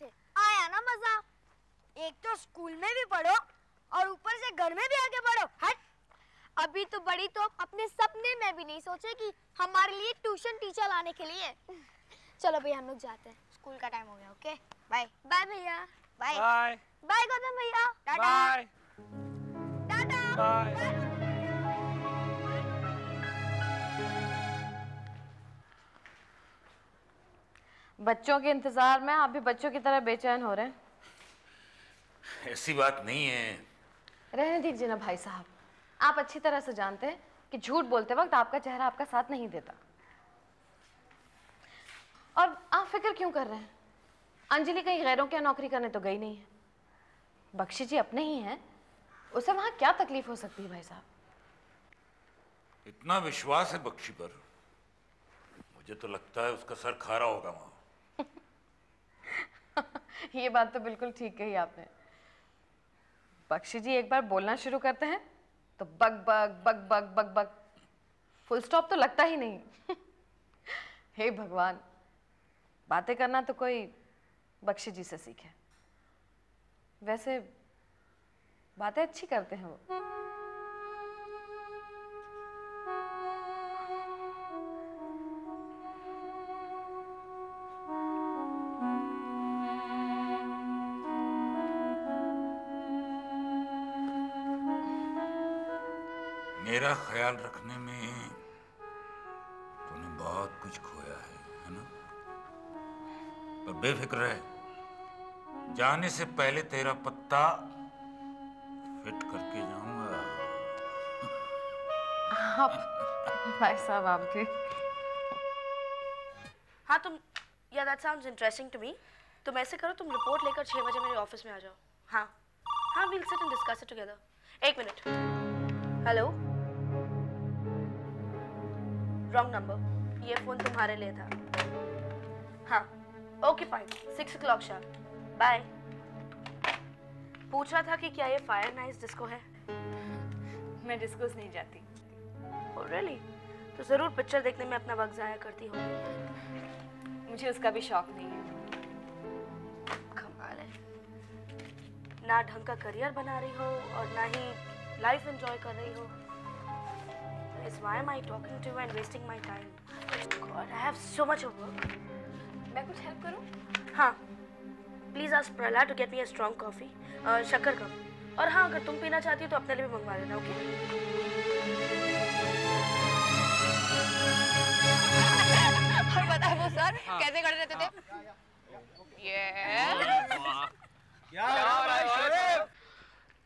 थे। आया ना मज़ा। एक तो स्कूल में भी पढ़ो और ऊपर से घर में भी आगे बढ़ो। हट। अभी तो बड़ी तो अपने सपने में भी नहीं सोचेगी हमारे लिए ट्यूशन टीचर लाने के लिए। चलो भैया हम लोग जाते हैं। स्कूल का टाइम हो गया ओके बाय बाय भैया। बाय बाय बाय गौतम भैया। टाटा। टाटा। बाय बच्चों के इंतज़ार में आप भी बच्चों की तरह बेचैन हो रहे हैं? ऐसी बात नहीं है। रहने दीजिए ना भाई साहब। आप अच्छी तरह से जानते हैं कि झूठ बोलते वक्त आपका चेहरा आपका साथ नहीं देता। और आप फ़िक्र क्यों कर रहे हैं? अंजलि कहीं गैरों के नौकरी करने तो गई नहीं है। बख्शी जी अपने ही हैं। उसे वहाँ क्या तकलीफ़ हो सकती है भाई साहब? इतना विश्वास है बख्शी पर। मुझे तो लगता है उसका सर खारा होगा वहाँ। ये बात तो बिल्कुल ठीक कही आपने। बख्शी जी, एक बार बोलना शुरू करते हैं। तो bug bug bug bug bug bug full stop तो लगता ही नहीं। हे भगवान, बातें करना तो कोई बख्शी जी से सीखे। वैसे, बातें अच्छी करते हैं वो। मेरा ख्याल रखने में तूने बहुत कुछ खोया है है ना? पर बेफिक्र रहे। जाने से पहले तेरा पत्ता फिट करके जाऊँगा। आप भाई साहब आपके हाँ तुम yeah that sounds interesting to me तुम ऐसे करो तुम रिपोर्ट लेकर छः बजे मेरे ऑफ़िस में आ जाओ। हाँ। हाँ we'll sit and discuss it together एक मिनट हेलो रॉन्ग नंबर ये फ़ोन तुम्हारे लिए था। हाँ। Okay fine six o'clock sharp bye पूछ था कि क्या ये फायर नाइस डिस्को है? मैं डिस्कोस नहीं जाती। Oh, really? तो ज़रूर पिक्चर देखने में अपना वक्त ज़ाया करती होगी मुझे उसका भी शौक नहीं है। कमाल है। ना ढंग का करियर बना रही हो और ना ही लाइफ एंजॉय कर रही हो। Is why am I talking to you and wasting my time? God, I have so much of work. मैं कुछ हेल्प करूँ? हाँ। Please ask Prahlad to get me a strong coffee शक्कर कम और हाँ अगर तुम पीना चाहती हो तो अपने लिए भी मंगवा लेना ओके और पता है। वो सर कैसे खड़े रहते थे? ये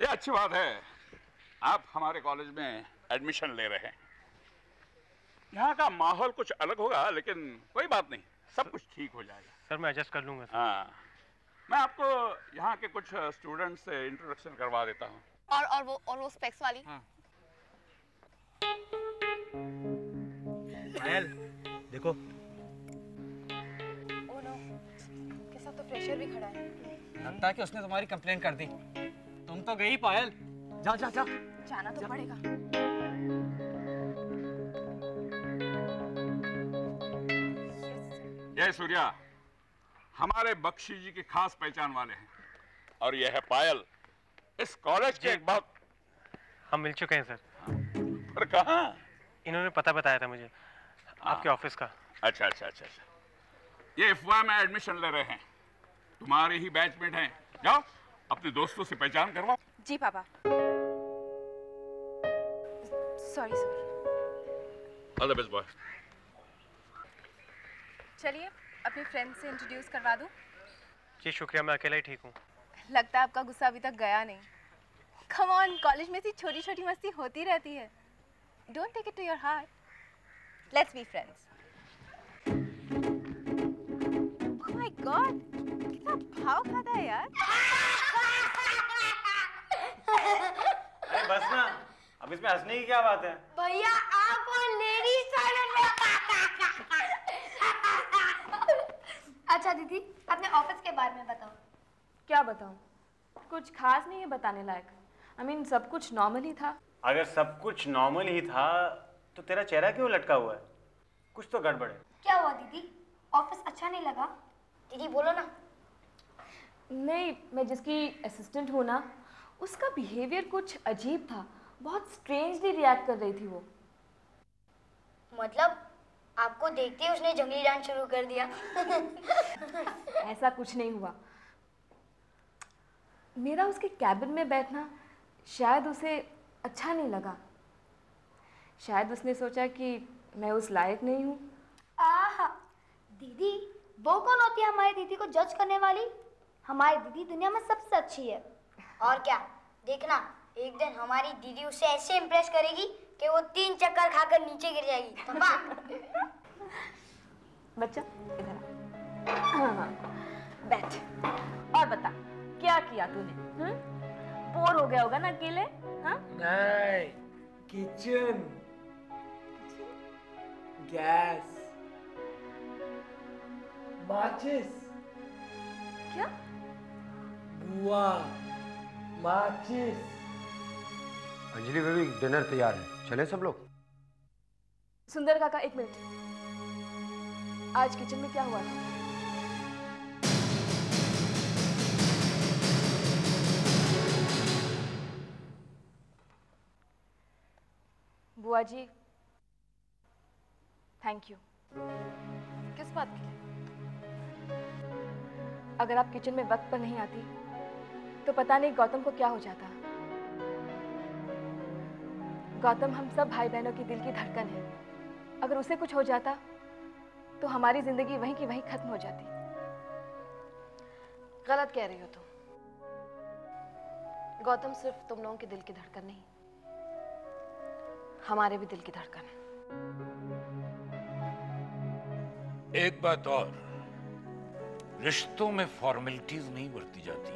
ये अच्छी बात है। आप हमारे कॉलेज में एडमिशन ले रहे हैं। यहाँ का माहौल कुछ अलग होगा लेकिन कोई बात नहीं सब कुछ ठीक हो जाएगा। सर मैं एडजस्ट कर लूँगा हाँ। मैं आपको यहाँ के कुछ स्टूडेंट से इंट्रोडक्शन करवा देता हूँ। और और वो और वो स्पेक्स वाली। पायल देखो। ओ नो के साथ तो फ्रेशर भी खड़ा है। लगता है कि उसने तुम्हारी कंप्लेंट कर दी। तुम तो गई पायल। जा जा जा जाना तो जा। पड़ेगा। जय सूर्या हमारे बख्शी जी के खास पहचान वाले हैं। और यह है पायल। इस कॉलेज के एक बहुत हम मिल चुके हैं सर। पर कहा? इन्होंने पता बताया था मुझे। आपके ऑफ़िस का। अच्छा अच्छा अच्छा अच्छा। ये अफवाह में एडमिशन ले रहे हैं। तुम्हारे ही बैचमेट हैं। जाओ अपने दोस्तों से पहचान करवाओ। जी पापा। Sorry sir all the best boy चलिए अपनी फ्रेंड से इंट्रोड्यूस करवा दूँ? जी शुक्रिया मैं अकेला ही ठीक हूँ। लगता है आपका गुस्सा अभी तक गया नहीं। कम ऑन कॉलेज में सी छोटी छोटी मस्ती होती रहती है। Don't take it to your heart let's be friends oh my God कितना भाव खाता है यार। अरे बस ना। अब इसमें हंसने की क्या बात है? भैया आप और लेडीज़ अच्छा दीदी अपने ऑफ़िस के बारे में बताओ। क्या बताऊँ? कुछ खास नहीं है बताने लायक। आई मीन सब कुछ नॉर्मल ही था। अगर सब कुछ नॉर्मल ही था तो तेरा चेहरा क्यों लटका हुआ है? कुछ तो गड़बड़ है। क्या हुआ दीदी? ऑफ़िस अच्छा नहीं लगा? दीदी बोलो ना। नहीं मैं जिसकी असिस्टेंट हूँ ना उसका बिहेवियर कुछ अजीब था। बहुत स्ट्रेंजली रिएक्ट कर रही थी वो। मतलब आपको देखते ही उसने जंगली डांस शुरू कर दिया। ऐसा कुछ नहीं हुआ। मेरा उसके कैबिन में बैठना शायद उसे अच्छा नहीं लगा। शायद उसने सोचा कि मैं उस लायक नहीं हूँ। दीदी वो कौन होती है हमारी दीदी को जज करने वाली? हमारी दीदी दुनिया में सबसे अच्छी है। और क्या देखना। एक दिन हमारी दीदी उसे ऐसे इम्प्रेस करेगी कि वो तीन चक्कर खाकर नीचे गिर जाएगी। बच्चा इधर आ। हाँ, हाँ, बैठ। और बता क्या किया तूने? हम्म? बोर हो गया होगा ना अकेले? हाँ? नहीं किचन गैस माचिस क्या? बुआ माचिस अंजलि बेबी, डिनर तैयार है। चले सब लोग? सुंदर काका, एक मिनट। आज किचन में क्या हुआ था? बुआ जी थैंक यू किस बात के लिए? अगर आप किचन में वक्त पर नहीं आती तो पता नहीं गौतम को क्या हो जाता। गौतम, हम सब भाई बहनों की दिल की धड़कन है। अगर उसे कुछ हो जाता तो हमारी ज़िंदगी वहीं की वहीं खत्म हो जाती। गलत कह रही हो तुम। गौतम सिर्फ़ तुम लोगों के दिल की धड़कन नहीं, हमारे भी दिल की धड़कन है। एक बात और, रिश्तों में फॉर्मेलिटीज नहीं बरती जाती।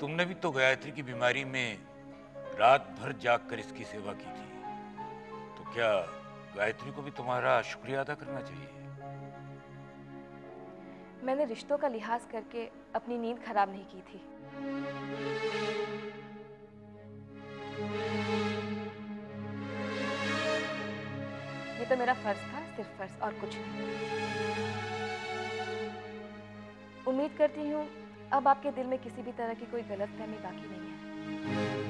तुमने भी तो गायत्री की बीमारी में रात भर जाग कर इसकी सेवा की थी। तो क्या गायत्री को भी तुम्हारा शुक्रिया अदा करना चाहिए? मैंने रिश्तों का लिहाज करके अपनी नींद खराब नहीं की थी। ये तो मेरा फ़र्ज़ था, सिर्फ़ फ़र्ज़ और कुछ नहीं। उम्मीद करती हूँ, अब आपके दिल में किसी भी तरह की कोई गलत फहमी बाकी नहीं है।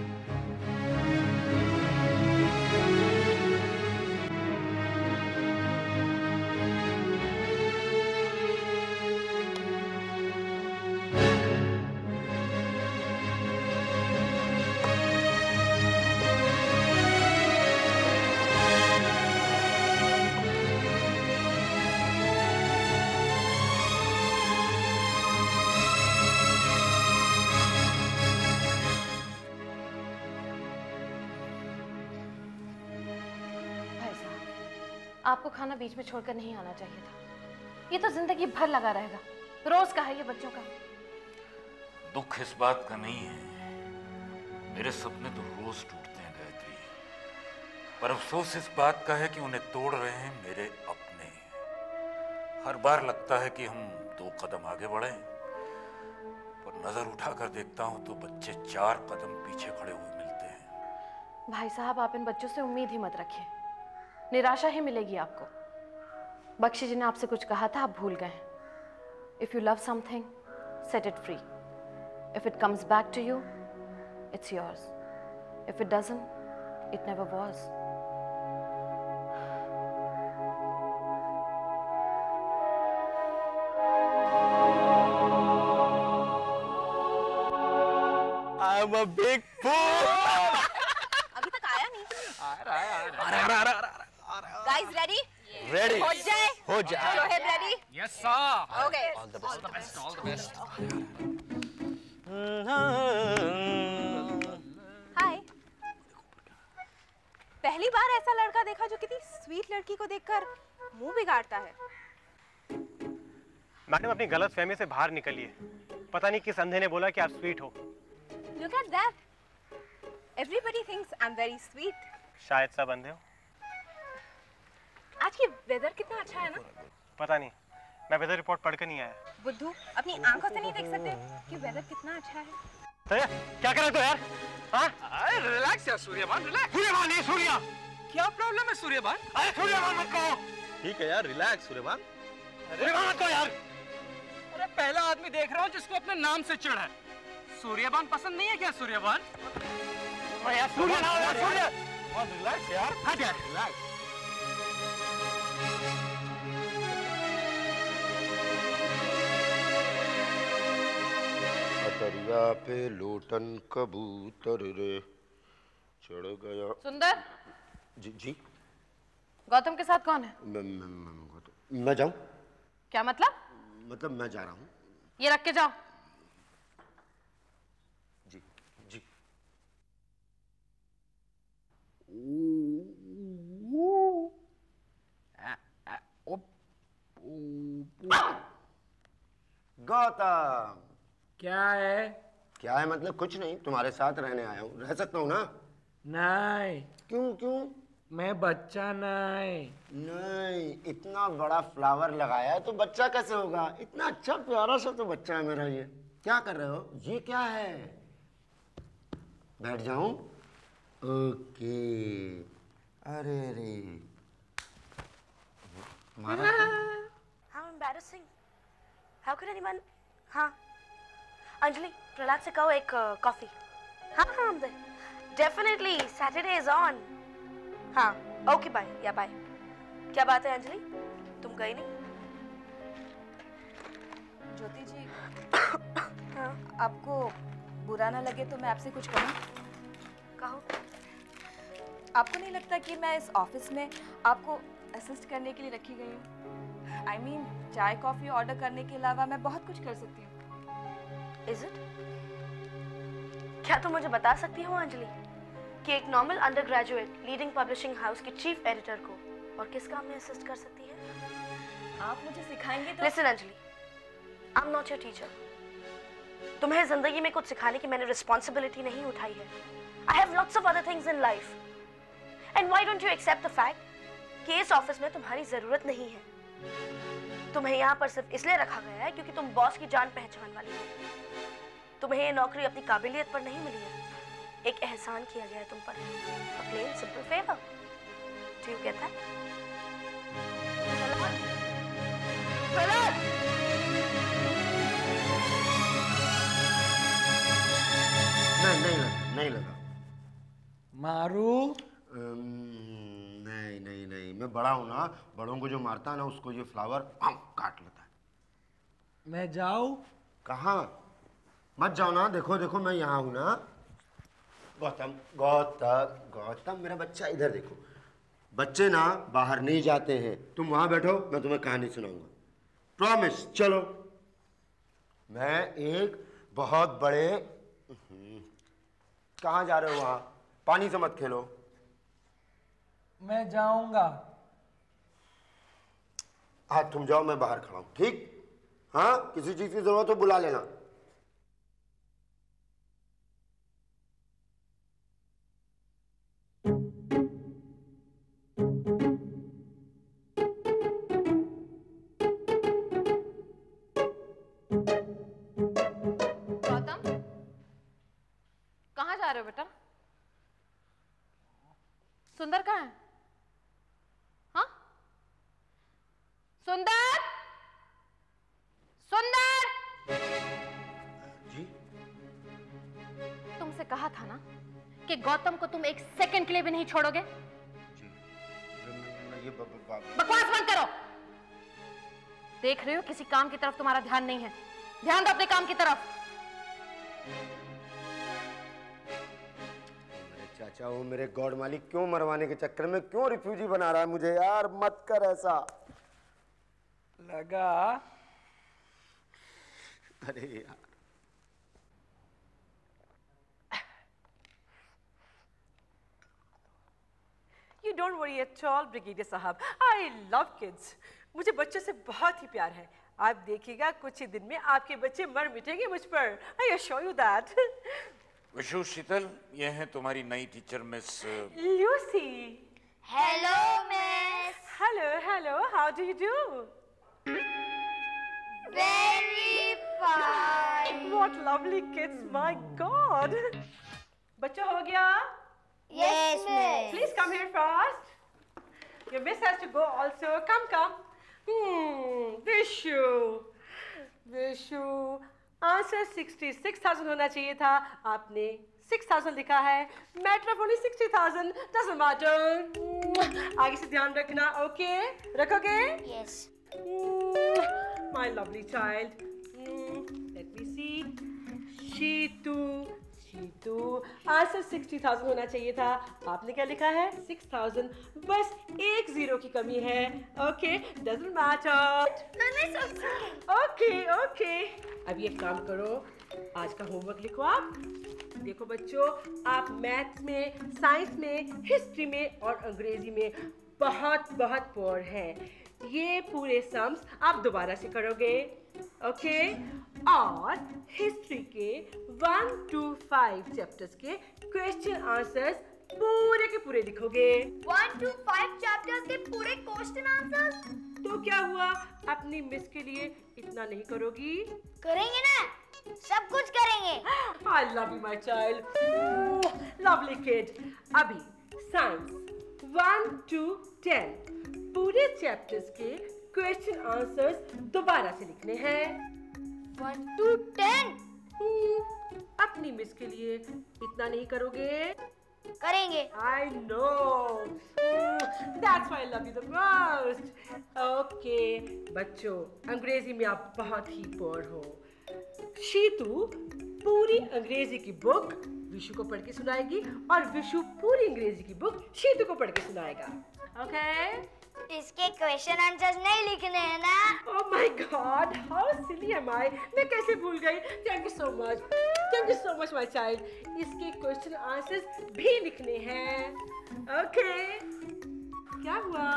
आपको खाना बीच में छोड़कर नहीं आना चाहिए था। ये तो ज़िंदगी भर लगा रहेगा। रोज का है ये बच्चों का। दुख इस बात का नहीं है। मेरे सपने तो रोज टूटते हैं गायत्री। पर अफसोस इस बात का है कि उन्हें तोड़ रहे हैं मेरे अपने। हर बार लगता है कि हम दो कदम आगे बढ़े। पर नज़र उठाकर देखता हूँ तो बच्चे चार कदम पीछे खड़े हुए मिलते हैं। भाई साहब आप इन बच्चों से उम्मीद ही मत रखिए। निराशा ही मिलेगी आपको। बख्शी जी ने आपसे कुछ कहा था आप भूल गए हैं। If you love something set it free if it comes back to you it's yours if it doesn't it never was I am a big fool अभी तक आया नहीं। आ रहा है आ रहा है आ रहा है गाइस रेडी रेडी हो जाए हो जाए Shoaib ready yes sir okay all the best all the best hi पहली बार ऐसा लड़का देखा जो कितनी स्वीट लड़की को देखकर मुँह बिगाड़ता है। मैडम अपनी गलत फहमी से बाहर निकलिए। पता नहीं किस अंधे ने बोला कि आप स्वीट हो। Look at that everybody thinks I am very sweet शायद सब अंधे हो। आज की वेदर कितना अच्छा है ना? पता नहीं मैं वेदर रिपोर्ट पढ़ कर नहीं आया। बुद्धू अपनी आँखों से नहीं देख सकते कि वेदर कितना अच्छा है। तो यार, क्या कर रहे हो यार? हाँ? अरे रिलैक्स यार सूर्यमान रिलैक्स सूर्यमान नहीं सूर्या। क्या प्रॉब्लम है सूर्यमान अरे सूर्यमान मत कहो। ठीक है यार रिलैक्स सूर्यमान सूर्यमान मत कहो यार। अरे पहला आदमी देख रहा हूँ जिसको अपने नाम से चिढ़ है। सूर्यबान पसंद नहीं है क्या सूर्यबान यार, सूर्य यार, सूर्य रिलैक्स यार। हट यार। रिलैक्स अटरिया पे लोटन कबूतर रे। चढ़ गया। सुंदर। जी जी। गौतम के साथ कौन है? मैं मैं मैं, मैं जाऊँ? क्या मतलब? मतलब मैं जा रहा हूँ। ये रख के जाओ। जी जी। गौतम। क्या है? क्या है मतलब कुछ नहीं तुम्हारे साथ रहने आया हूँ। रह सकता हूँ ना? नहीं। क्यों क्यों? मैं बच्चा नहीं। नहीं इतना बड़ा फ्लावर लगाया है तो बच्चा कैसे होगा? इतना अच्छा प्यारा सा तो बच्चा है मेरा ये। क्या कर रहे हो? ये क्या है? बैठ जाऊँ? ओके। अरे रे तुम्हारा How embarrassing. How could anyone? हाँ। अंजलि प्रहलाद से कहो एक कॉफ़ी हाँ हाँ हम दे। डेफिनेटली सैटरडे इज़ ऑन हाँ। ओके बाय या बाय क्या बात है अंजलि? तुम गई नहीं? ज्योति जी हाँ आपको बुरा ना लगे तो मैं आपसे कुछ कहूँ? कहो। आपको नहीं लगता कि मैं इस ऑफ़िस में आपको असिस्ट करने के लिए रखी गई हूँ? आई मीन चाय कॉफ़ी ऑर्डर करने के अलावा मैं बहुत कुछ कर सकती हूँ। इज़ इट क्या तुम मुझे बता सकती हो अंजलि कि एक normal undergraduate leading publishing house की चीफ एडिटर को और किस काम में असिस्ट कर सकती है? आप मुझे सिखाएँगे तो listen Anjali I am not your teacher तुम्हें ज़िंदगी में कुछ सिखाने की मैंने रिस्पॉन्सिबिलिटी नहीं उठाई है। I have lots of other things in life and why don't you accept the fact कि इस ऑफ़िस में तुम्हारी ज़रूरत नहीं है? तुम्हें यहाँ पर सिर्फ़ इसलिए रखा गया है क्योंकि तुम बॉस की जान पहचान वाली हो। तुम्हें ये नौकरी अपनी काबिलियत पर नहीं मिली है। एक एहसान किया गया है तुम पर। Plain simple favour do you get that नहीं नहीं लगा नहीं लगा। मारू? नहीं मैं बड़ा हूँ ना बड़ों को जो मारता है ना उसको ये फ्लावर काट लेता है। मैं जाऊँ? कहाँ? मत जाओ ना देखो देखो मैं यहाँ हूँ ना। गौतम गौतम गौतम मेरा बच्चा इधर देखो। बच्चे ना बाहर नहीं जाते हैं। तुम वहाँ बैठो मैं तुम्हें कहानी सुनाऊँगा। प्रॉमिस चलो। मैं एक बहुत बड़े कहाँ जा रहे हो वहाँ? पानी से मत खेलो। मैं जाऊँगा। हाँ तुम जाओ, मैं बाहर खड़ा हूँ। ठीक? हाँ किसी चीज़ की ज़रूरत हो, बुला लेना। गौतम, कहाँ जा रहे हो बेटा? गौतम को तुम एक सेकंड के लिए भी नहीं छोड़ोगे? बकवास बंद करो। देख रहे हो किसी काम की तरफ़ तुम्हारा ध्यान नहीं है। ध्यान दो अपने काम की तरफ़। मेरे चाचा वो मेरे गॉड मालिक क्यों मरवाने के चक्कर में क्यों रिफ्यूजी बना रहा है मुझे? यार मत कर ऐसा। लगा। अरे यार। Don't worry at all brigadier साहब आई लव किड्स मुझे बच्चों से बहुत ही प्यार है। आप देखिएगा कुछ ही दिन में आपके बच्चे मर मिटेंगे मुझ पर। I assure you that Vishu Sheetal ये है तुम्हारी नई teacher miss Lucy hello miss hello hello how do you do very fine what lovely kids my God बच्चों हो गया? Yes miss Please come here first. Your miss has to go also. Come, come. Hmm, Vishu. Vishu answer 66,000 होना चाहिए था। आपने 6,000 लिखा है। Matter of only 60,000 doesn't matter आगे से ध्यान रखना। ओके रखोगे? Yes my lovely child let me see Shitu Shitu answer 60,000 होना चाहिए था। आपने क्या लिखा है? 6,000 बस एक ज़ीरो की कमी है। Okay doesn't matter okay okay अब ये काम करो। आज का होमवर्क लिखो आप। देखो बच्चों आप मैथ में साइंस में हिस्ट्री में और अंग्रेज़ी में बहुत बहुत पोर हैं। ये पूरे सम्स आप दोबारा से करोगे। ओके और हिस्ट्री के वन टू फाइव चैप्टर्स के क्वेश्चन आंसर्स पूरे के पूरे लिखोगे वन टू फाइव चैप्टर्स के पूरे क्वेश्चन आंसर्स तो क्या हुआ? अपनी मिस के लिए इतना नहीं करोगी। करेंगे ना? सब कुछ करेंगे। I love you, my child. Oh, lovely kid. अभी साइंस वन टू टेन पूरे चैप्टर्स के क्वेश्चन आंसर्स दोबारा से लिखने हैं। One two ten. अपनी मिस के लिए इतना नहीं करोगे? करेंगे। I know. Mm, That's why I love you the most. Okay, बच्चों अंग्रेज़ी में आप बहुत ही पोर हो। शीतू पूरी अंग्रेज़ी की बुक विशु को पढ़ के सुनाएगी और विशु पूरी अंग्रेज़ी की बुक शीतू को पढ़ के सुनाएगा। ओके इसके क्वेश्चन आंसर्स नहीं लिखने हैं ना Oh my God, how silly am I? मैं कैसे भूल गई? Thank you so much. Thank you so much, my child. इसके क्वेश्चन आंसर्स भी लिखने हैं. Okay. क्या हुआ?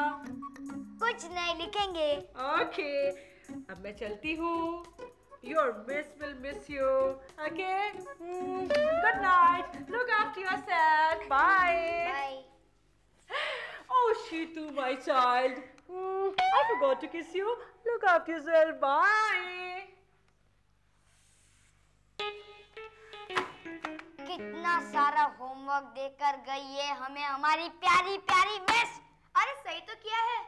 कुछ नहीं लिखेंगे Okay. अब मैं चलती हूँ. Your miss will miss you. Okay. Mm, Good night. Look after yourself. Bye. Bye Oh, Shitu, my child. Mm, I forgot to kiss you. Look after yourself. Bye. कितना सारा होमवर्क देकर गई है हमें हमारी प्यारी प्यारी मिस अरे सही तो किया है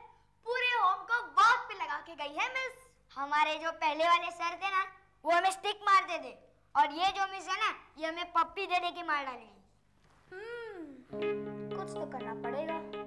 पूरे होम को वक्त पे लगा के गई है मिस हमारे जो पहले वाले सर थे ना वो हमें स्टिक मारते थे और ये जो मिस है ना ये हमें पप्पी दे दे के मार डालेगी हम्म, कुछ तो करना पड़ेगा